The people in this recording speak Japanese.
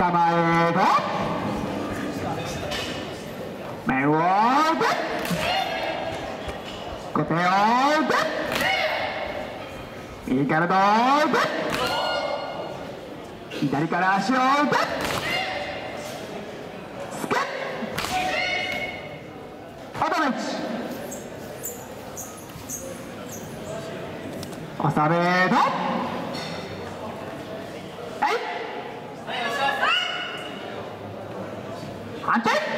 構えろ面を打て小手を打て右からどう打て左から足を打てスケアドベンチ収めろ wanted?